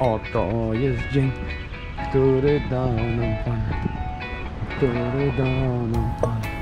Oto jest dzień. Który dał nam Pan, który dał nam Pan.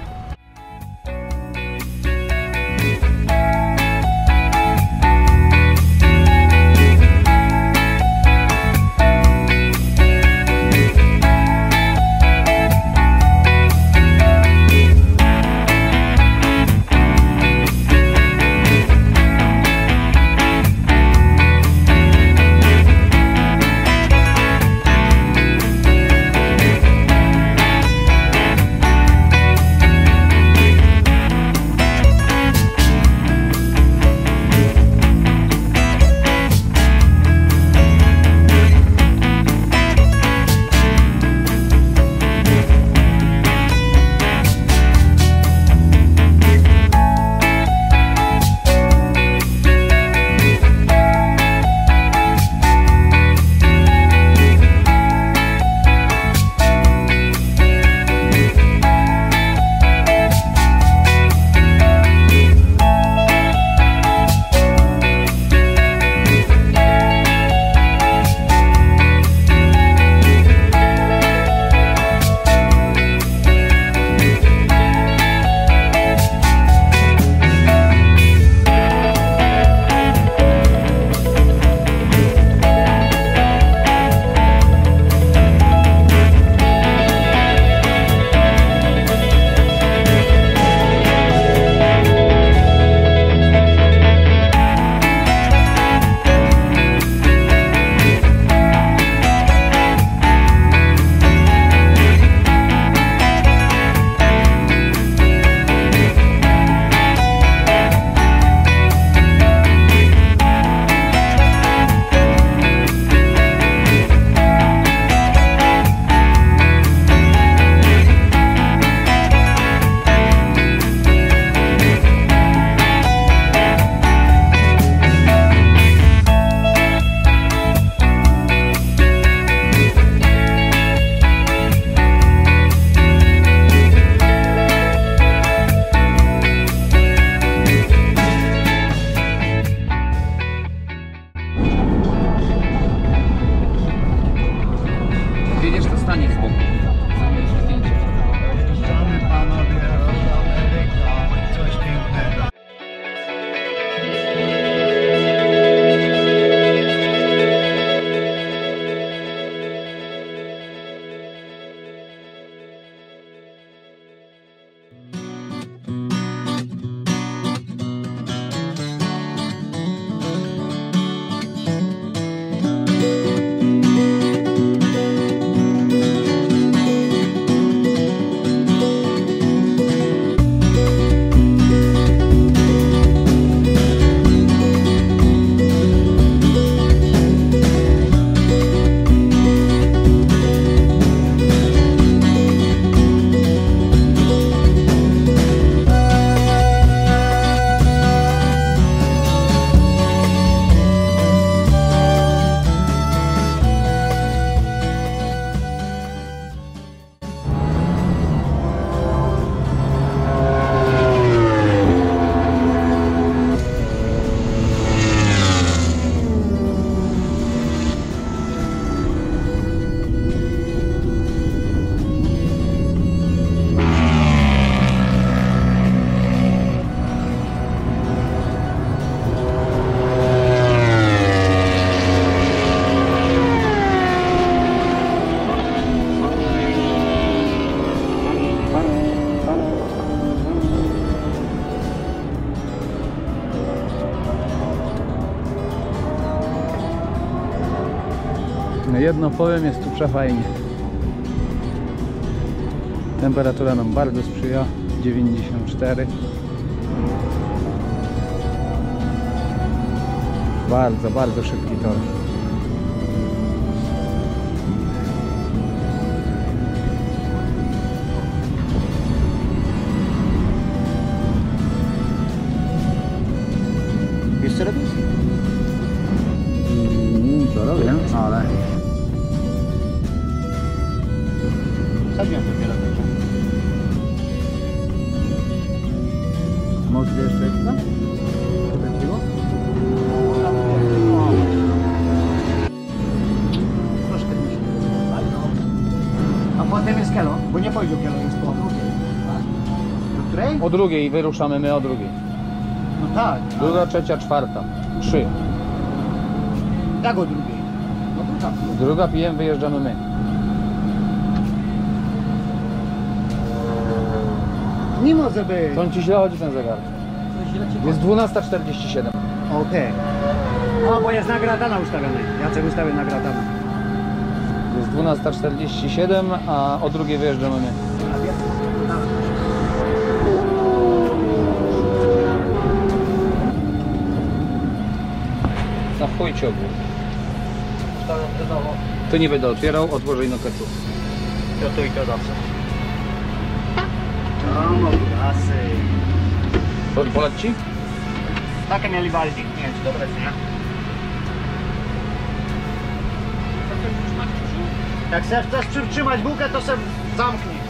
Jedno powiem, jest tu przefajnie. Temperatura nam bardzo sprzyja, 94. Bardzo, bardzo szybki tor. Sadziłem dopiero dobrze. Może jeszcze ekstra? Wróciło? Troszkę mi się A potem jest kielo, bo nie powiedział kielo, jest po drugiej. Do której? O drugiej wyruszamy my o drugiej. No tak. Druga, trzecia, czwarta. Trzy. Tak o drugiej. No tak. Druga pijem, wyjeżdżamy my. Nie może być. Co on ci źle chodzi ten zegar? Jest 12.47. Okej. O, bo jest nagradana ustawiony. Jacek ustawił nagradana. Jest 12.47, a o drugiej wyjeżdżamy my. Na chuj ciągu. Tu nie będę otwierał, otworzę ino kecu. To tu i to zawsze. No. To polać ci? Takie mieli Waldi. Nie wiem, czy dobre, czy nie. Jak chcesz, chcesz przytrzymać bułkę, to se zamknij.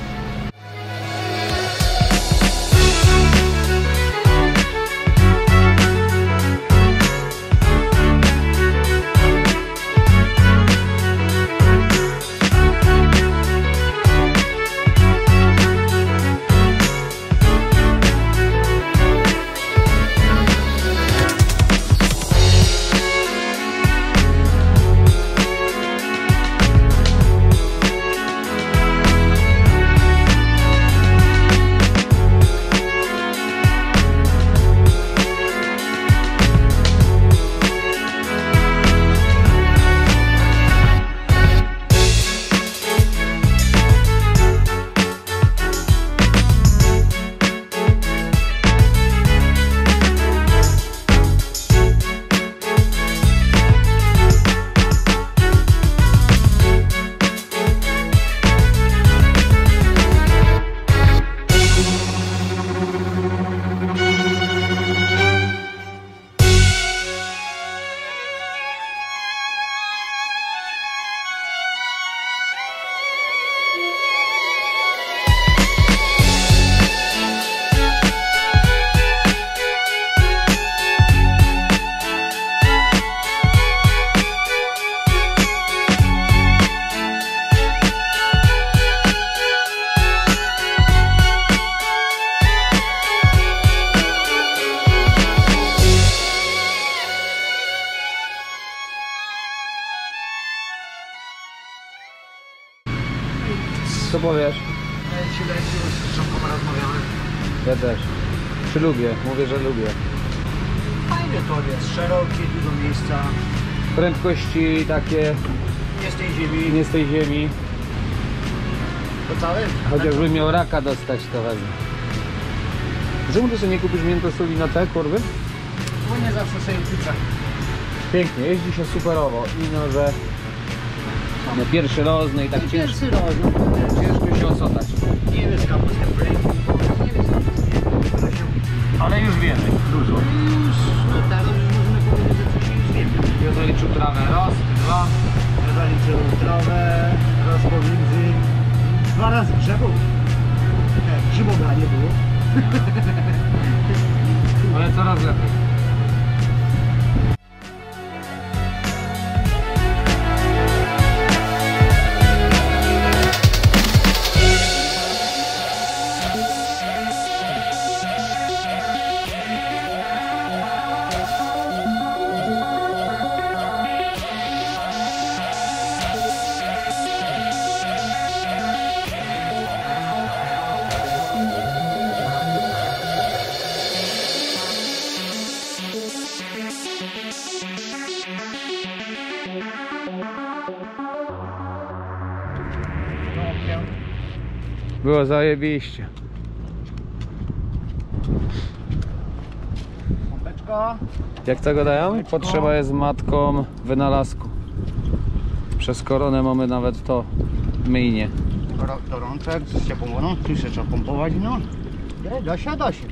Co powiesz? Leci, leci, z żonką rozmawiamy. Ja też. Czy lubię? Mówię, że lubię. Fajnie to jest, szerokie, dużo miejsca. Prędkości takie Nie z tej ziemi. nie z tej ziemi. To całe? Chociażbym miał raka dostać, to wezmę. Czemu ty sobie nie kupisz miętosuli na te kurwy? Bo nie zawsze sobie pizzę. Pięknie, jeździ się superowo. Ino, że no pierwszy roz, no i tak ciężko, Pierwszy raz. no. ciężko się osotać. Nie wiem, skąd jest ten break. Nie wiem, skąd jest Ale już wiemy, dużo. Już, no teraz już możemy powiedzieć, że coś już wiemy. Ja zaliczył trawę raz, dwa. Ja zaliczył trawę, raz pomiędzy, dwa razy grzebów. Nie, Grzybowa nie było. Ale coraz lepiej. Było zajebiście. Pompeczka. Jak tego dają? Potrzeba jest matką wynalazku. Przez koronę mamy nawet to myjnie. Ro- Do rączek z ciepłą wodą. Tu się trzeba pompować, no. Da się, da się.